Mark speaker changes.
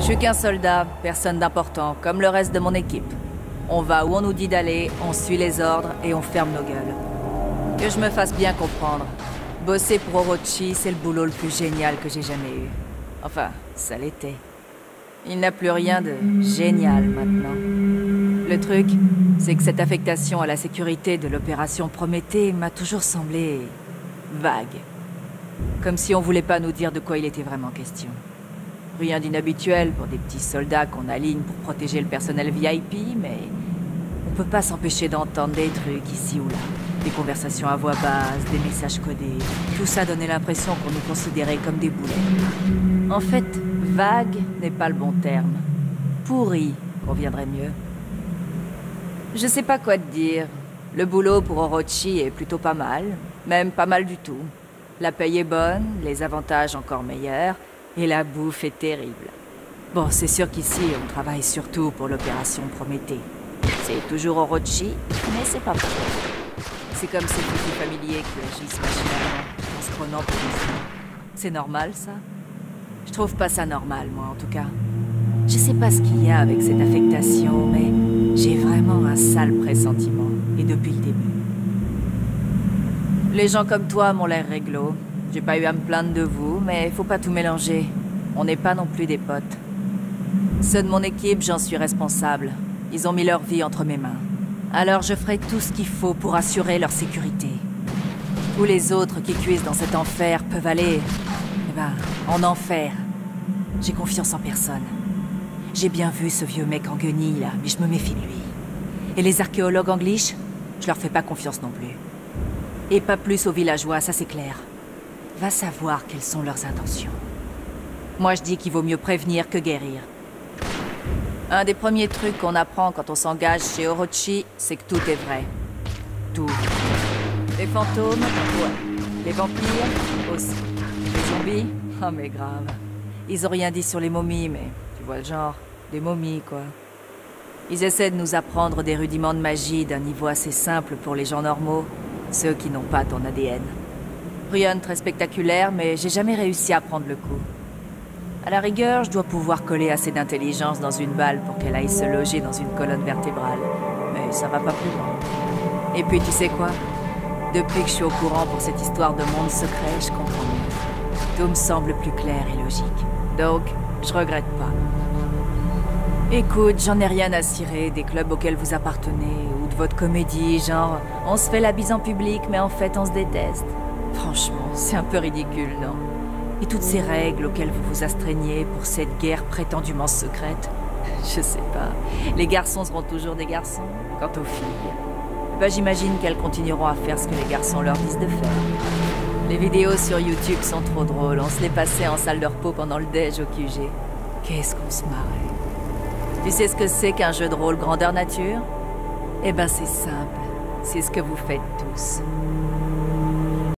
Speaker 1: Je suis qu'un soldat, personne d'important, comme le reste de mon équipe. On va où on nous dit d'aller, on suit les ordres et on ferme nos gueules. Que je me fasse bien comprendre. Bosser pour Orochi, c'est le boulot le plus génial que j'ai jamais eu. Enfin, ça l'était. Il n'a plus rien de génial maintenant. Le truc, c'est que cette affectation à la sécurité de l'opération Prométhée m'a toujours semblé vague. Comme si on voulait pas nous dire de quoi il était vraiment question. Rien d'inhabituel pour des petits soldats qu'on aligne pour protéger le personnel VIP, mais on peut pas s'empêcher d'entendre des trucs ici ou là. Des conversations à voix basse, des messages codés. Tout ça donnait l'impression qu'on nous considérait comme des boulets. En fait, vague n'est pas le bon terme. Pourri conviendrait mieux. Je sais pas quoi te dire. Le boulot pour Orochi est plutôt pas mal, même pas mal du tout. La paye est bonne, les avantages encore meilleurs, et la bouffe est terrible. Bon, c'est sûr qu'ici, on travaille surtout pour l'opération Prométhée. C'est toujours Orochi, mais c'est pas pareil. C'est comme ces petits familiers qui agissent machinalement, en se prenant pour des C'est normal, ça? Je trouve pas ça normal, moi, en tout cas. Je sais pas ce qu'il y a avec cette affectation, mais j'ai vraiment un sale pressentiment, et depuis le début. Les gens comme toi m'ont l'air réglo. J'ai pas eu à me plaindre de vous, mais faut pas tout mélanger. On n'est pas non plus des potes. Ceux de mon équipe, j'en suis responsable. Ils ont mis leur vie entre mes mains. Alors je ferai tout ce qu'il faut pour assurer leur sécurité. Tous les autres qui cuisent dans cet enfer peuvent aller... Eh ben, en enfer. J'ai confiance en personne. J'ai bien vu ce vieux mec en guenille, là, mais je me méfie de lui. Et les archéologues angliches, je leur fais pas confiance non plus. Et pas plus aux villageois, ça c'est clair. Va savoir quelles sont leurs intentions. Moi je dis qu'il vaut mieux prévenir que guérir. Un des premiers trucs qu'on apprend quand on s'engage chez Orochi, c'est que tout est vrai. Tout. Les fantômes, ouais. Les vampires, aussi. Les zombies, oh mais grave. Ils ont rien dit sur les momies, mais tu vois le genre. Des momies, quoi. Ils essaient de nous apprendre des rudiments de magie d'un niveau assez simple pour les gens normaux, ceux qui n'ont pas ton ADN. Très spectaculaire, mais j'ai jamais réussi à prendre le coup. À la rigueur, je dois pouvoir coller assez d'intelligence dans une balle pour qu'elle aille se loger dans une colonne vertébrale. Mais ça va pas plus loin. Et puis tu sais quoi? Depuis que je suis au courant pour cette histoire de monde secret, je comprends mieux. Tout me semble plus clair et logique. Donc, je regrette pas. Écoute, j'en ai rien à cirer des clubs auxquels vous appartenez, ou de votre comédie, genre on se fait la bise en public mais en fait on se déteste. Franchement, c'est un peu ridicule, non? Et toutes ces règles auxquelles vous vous astreignez pour cette guerre prétendument secrète? Je sais pas. Les garçons seront toujours des garçons? Quant aux filles, bah j'imagine qu'elles continueront à faire ce que les garçons leur disent de faire. Les vidéos sur YouTube sont trop drôles. On se les passait en salle de repos pendant le déj au QG. Qu'est-ce qu'on se marrait? Tu sais ce que c'est qu'un jeu de rôle grandeur nature? Eh ben c'est simple. C'est ce que vous faites tous.